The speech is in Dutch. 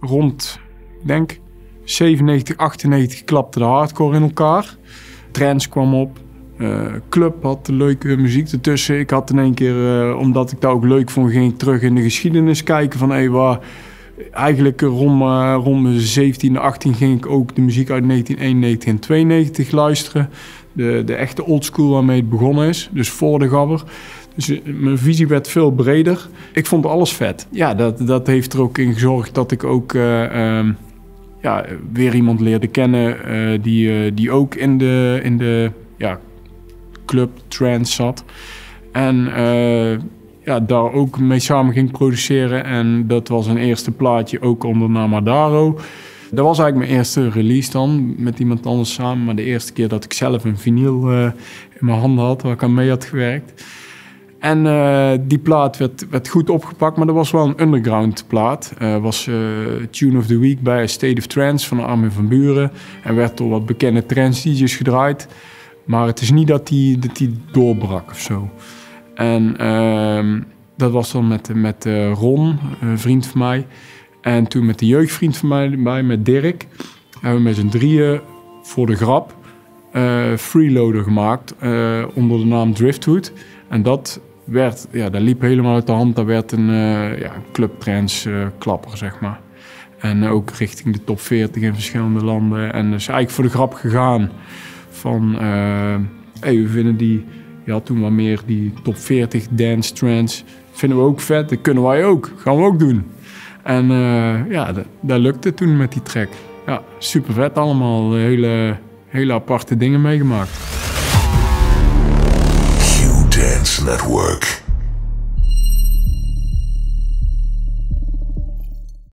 rond, denk 97, 98 klapte de hardcore in elkaar. Trends kwam op. Uh, club had leuke muziek ertussen. Ik had in één keer, uh, omdat ik dat ook leuk vond, ging ik terug in de geschiedenis kijken van hey, waar, eigenlijk rond, uh, rond mijn 17, 18 ging ik ook de muziek uit 1991 en 92 luisteren. De, de echte oldschool waarmee het begonnen is, dus voor de gabber. Dus mijn visie werd veel breder. Ik vond alles vet. Ja, dat, dat heeft er ook in gezorgd dat ik ook uh, ja, weer iemand leerde kennen die, die ook in de, in de ja, club trance zat. En ja, daar ook mee samen ging produceren. En dat was een eerste plaatje ook onder Namadaro. Dat was eigenlijk mijn eerste release dan, met iemand anders samen. Maar de eerste keer dat ik zelf een vinyl uh, in mijn handen had, waar ik aan mee had gewerkt. En uh, die plaat werd, werd goed opgepakt, maar dat was wel een underground plaat. Uh, was Tune of the Week bij State of Trance van Armin van Buren. En werd door wat bekende trance DJ's gedraaid. Maar het is niet dat die, dat die doorbrak of zo. En uh, dat was dan met, met uh, Ron, een vriend van mij. En toen met de jeugdvriend van mij, met Dirk, hebben we met z'n drieën voor de grap uh, Freeloader gemaakt uh, onder de naam Driftwood. En dat werd, ja, dat liep helemaal uit de hand. Dat werd een uh, ja, klapper, zeg maar. En ook richting de top 40 in verschillende landen. En dus eigenlijk voor de grap gegaan van, hey, we vinden die je had toen wat meer die top 40 dance trends. Vinden we ook vet, dat kunnen wij ook. Gaan we ook doen. En uh, ja, dat, dat, lukte toen met die track. Ja, super vet allemaal. Hele, hele aparte dingen meegemaakt. Q Dance Network.